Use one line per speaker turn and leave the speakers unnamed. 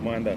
¿Cómo andas?